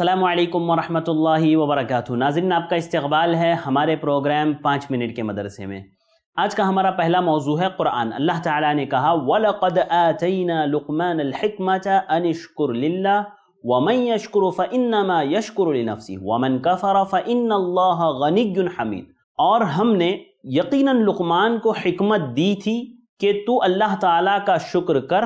السلام علیکم ورحمۃ اللہ وبرکاتہ۔ ناظرین، آپ کا استقبال ہے ہمارے پروگرام پانچ منٹ کے مدرسے میں۔ آج کا ہمارا پہلا موضوع ہے قرآن۔ اللہ تعالیٰ نے کہا، وَلَقَدْ آتَيْنَا لُقْمَانَ الْحِكْمَةَ أَنِ اشْكُرْ لِلَّهِ وَمَنْ يَشْكُرُ فَإِنَّمَا يَشْكُرُ لِنَفْسِهِ وَمَنْ كَفَرَ فَإِنَّ اللَّهَ غَنِيٌّ حَمِيدٌ۔ اور ہم نے یقیناً لقمان کو حکمت دی تھی کہ تو اللہ تعالیٰ کا شکر کر،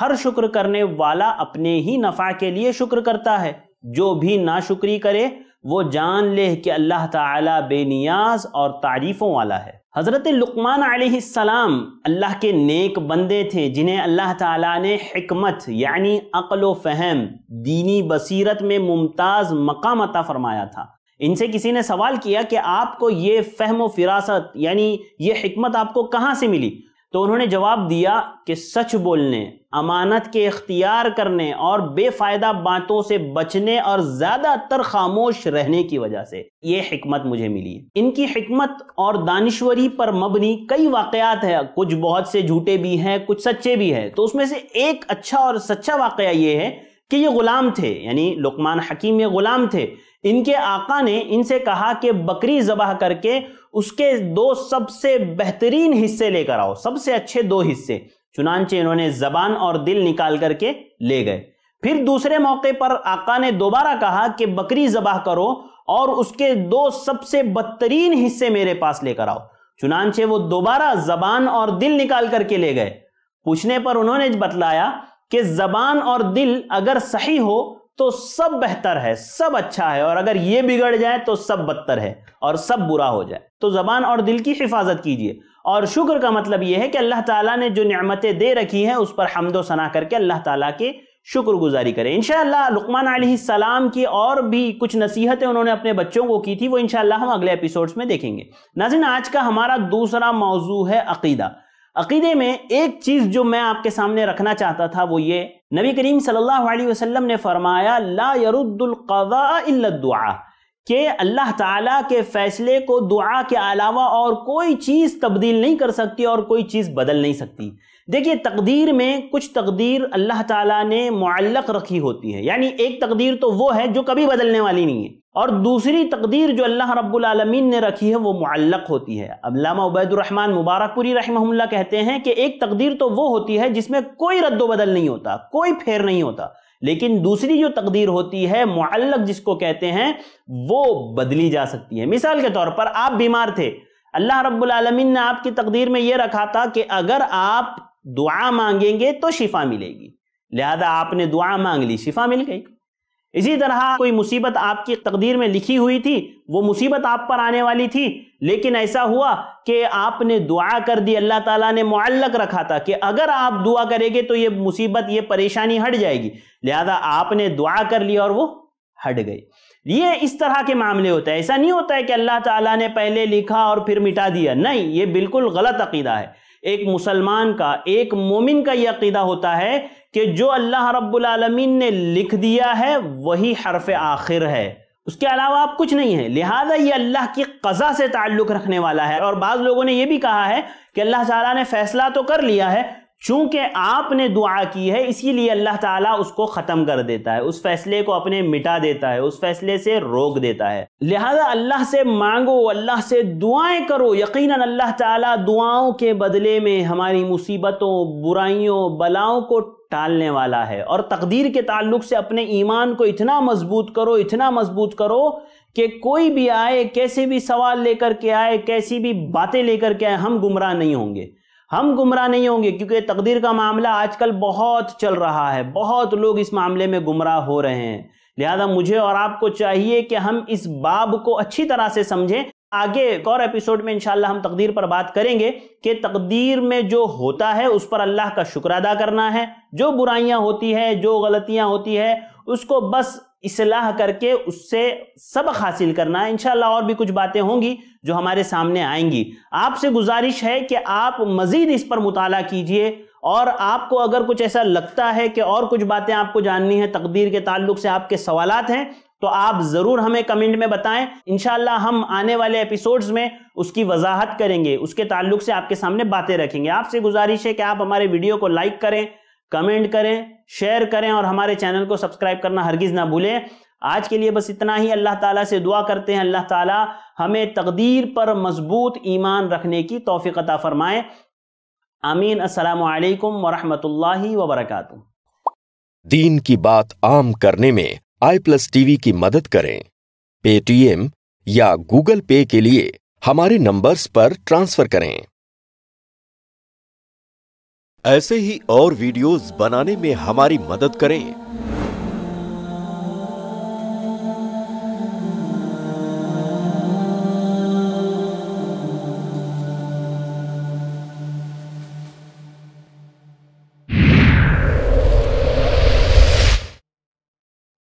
ہر شکر کرنے والا اپنے ہی نفع کے لیے شکر کرتا ہے۔ جو بھی ناشکری کرے، وہ جان لے کہ اللہ تعالیٰ بے نیاز اور تعریفوں والا ہے۔ حضرت لقمان علیہ السلام اللہ کے نیک بندے تھے، جنہیں اللہ تعالیٰ نے حکمت یعنی عقل و فہم، دینی بصیرت میں ممتاز مقام عطا فرمایا تھا۔ ان سے کسی نے سوال کیا کہ آپ کو یہ فہم و فراست یعنی یہ حکمت آپ کو کہاں سے ملی؟ تو انہوں نے جواب دیا کہ سچ بولنے، امانت کے اختیار کرنے اور بے فائدہ باتوں سے بچنے اور زیادہ تر خاموش رہنے کی وجہ سے یہ حکمت مجھے ملی۔ ان کی حکمت اور دانشوری پر مبنی کئی واقعات ہیں، کچھ بہت سے جھوٹے بھی ہیں، کچھ سچے بھی ہیں۔ تو اس میں سے ایک اچھا اور سچا واقعہ یہ ہے کہ یہ غلام تھے یعنی لقمان حکیم یہ غلام تھے۔ ان کے آقا نے ان سے کہا کہ بکری ذبح کر کے اس کے دو سب سے بہترین حصے لے کر آؤ، سب سے اچھے دو حصے۔ چنانچہ انہوں نے زبان اور دل نکال کر کے لے گئے۔ پھر دوسرے موقع پر آقا نے دوبارہ کہا کہ بکری ذبح کرو اور اس کے دو سب سے بدترین حصے میرے پاس لے کر آؤ۔ چنانچہ وہ دوبارہ زبان اور دل نکال کر کے لے گئے۔ پوچھنے پر انہوں نے بتلایا کہ زبان اور دل اگر صحیح ہو تو سب بہتر ہے، سب اچھا ہے، اور اگر یہ بگڑ جائے تو سب بدتر ہے اور سب برا ہو جائے۔ تو زبان اور دل کی حفاظت کیجیے۔ اور شکر کا مطلب یہ ہے کہ اللہ تعالیٰ نے جو نعمتیں دے رکھی ہیں، اس پر حمد و ثنا کر کے اللہ تعالیٰ کے شکر گزاری کرے انشاءاللہ لقمان علیہ السلام کی اور بھی کچھ نصیحتیں انہوں نے اپنے بچوں کو کی تھی، وہ انشاءاللہ ہم اگلے ایپیسوڈز میں دیکھیں گے۔ ناظرین، آج کا ہمارا دوسرا موضوع ہے عقیدہ۔ عقیدے میں ایک چیز جو میں آپ کے سامنے رکھنا چاہتا تھا وہ یہ نبی کریم صلی اللہ علیہ وسلم نے فرمایا، لا يرد القضاء الا الدعاء۔ کہ اللہ تعالیٰ کے فیصلے کو دعا کے علاوہ اور کوئی چیز تبدیل نہیں کر سکتی اور کوئی چیز بدل نہیں سکتی۔ دیکھیے، تقدیر میں کچھ تقدیر اللہ تعالیٰ نے معلق رکھی ہوتی ہے یعنی ایک تقدیر تو وہ ہے جو کبھی بدلنے والی نہیں ہے۔ اور دوسری تقدیر جو اللہ رب العالمین نے رکھی ہے وہ معلق ہوتی ہے۔ علامہ عبید الرحمن مبارک پوری رحمہ اللہ کہتے ہیں کہ ایک تقدیر تو وہ ہوتی ہے جس میں کوئی رد و بدل نہیں ہوتا، کوئی پھیر نہیں ہوتا۔ لیکن دوسری جو تقدیر ہوتی ہے معلق جس کو کہتے ہیں، وہ بدلی جا سکتی ہے۔ مثال کے طور پر آپ بیمار تھے۔ اللہ رب العالمین نے آپ کی تقدیر میں یہ رکھا تھا کہ اگر آپ دعا مانگیں گے تو شفا ملے گی۔ لہذا آپ نے دعا مانگ لی، شفا مل گئی۔ اسی طرح کوئی مصیبت آپ کی تقدیر میں لکھی ہوئی تھی، وہ مصیبت آپ پر آنے والی تھی، لیکن ایسا ہوا کہ آپ نے دعا کر دی، اللہ تعالیٰ نے معلق رکھا تھا کہ اگر آپ دعا کریں گے تو یہ مصیبت، یہ پریشانی ہٹ جائے گی۔ لہذا آپ نے دعا کر لی اور وہ ہٹ گئی۔ یہ اس طرح کے معاملے ہوتا ہے ایسا نہیں ہوتا ہے کہ اللہ تعالیٰ نے پہلے لکھا اور پھر مٹا دیا۔ نہیں، یہ بالکل غلط عقیدہ ہے۔ ایک مسلمان کا، ایک مومن کا یہ عقیدہ ہوتا ہے کہ جو اللہ رب العالمین نے لکھ دیا ہے، وہی حرف آخر ہے۔ اس کے علاوہ آپ کچھ نہیں ہے لہذا یہ اللہ کی قضا سے تعلق رکھنے والا ہے۔ اور بعض لوگوں نے یہ بھی کہا ہے کہ اللہ تعالیٰ نے فیصلہ تو کر لیا ہے چونکہ آپ نے دعا کی ہے، اسی لیے اللہ تعالیٰ اس کو ختم کر دیتا ہے، اس فیصلے کو اپنے مٹا دیتا ہے، اس فیصلے سے روک دیتا ہے۔ لہذا اللہ سے مانگو، اللہ سے دعائیں کرو۔ یقیناً اللہ تعالیٰ دعاؤں کے بدلے میں ہماری مصیبتوں، برائیوں، بلاؤں کو ٹالنے والا ہے۔ اور تقدیر کے تعلق سے اپنے ایمان کو اتنا مضبوط کرو، اتنا مضبوط کرو کہ کوئی بھی آئے، کیسے بھی سوال لے کر کے آئے، کیسی بھی باتیں لے کر کے آئے، ہم گمراہ نہیں ہوں گے۔ ہم گمراہ نہیں ہوں گے کیونکہ تقدیر کا معاملہ آج کل بہت چل رہا ہے، بہت لوگ اس معاملے میں گمراہ ہو رہے ہیں۔ لہذا مجھے اور آپ کو چاہیے کہ ہم اس باب کو اچھی طرح سے سمجھیں۔ آگے ایک اور ایپیسوڈ میں انشاءاللہ ہم تقدیر پر بات کریں گے کہ تقدیر میں جو ہوتا ہے، اس پر اللہ کا شکر ادا کرنا ہے۔ جو برائیاں ہوتی ہیں، جو غلطیاں ہوتی ہے اس کو بس اصلاح کر کے اس سے سبق حاصل کرنا ہے انشاءاللہ اور بھی کچھ باتیں ہوں گی جو ہمارے سامنے آئیں گی۔ آپ سے گزارش ہے کہ آپ مزید اس پر مطالعہ کیجیے اور آپ کو اگر کچھ ایسا لگتا ہے کہ اور کچھ باتیں آپ کو جاننی ہیں، تقدیر کے تعلق سے آپ کے سوالات ہیں، تو آپ ضرور ہمیں کمنٹ میں بتائیں۔ انشاءاللہ ہم آنے والے ایپیسوڈز میں اس کی وضاحت کریں گے، اس کے تعلق سے آپ کے سامنے باتیں رکھیں گے۔ آپ سے گزارش ہے کہ آپ ہمارے ویڈیو کو لائک کریں، کمنٹ کریں۔ شیئر کریں اور ہمارے چینل کو سبسکرائب کرنا ہرگز نہ بھولیں۔ آج کے لیے بس اتنا ہی۔ اللہ تعالیٰ سے دعا کرتے ہیں۔ اللہ تعالیٰ ہمیں تقدیر پر مضبوط ایمان رکھنے کی توفیق عطا فرمائے۔ آمین۔ السلام علیکم ورحمۃ اللہ وبرکاتہ۔ دین کی بات عام کرنے میں آئی پلس ٹی وی کی مدد کریں۔ پے ٹی ایم یا گوگل پے کے لیے ہمارے نمبرز پر ٹرانسفر کریں۔ ایسے ہی اور ویڈیوز بنانے میں ہماری مدد کریں۔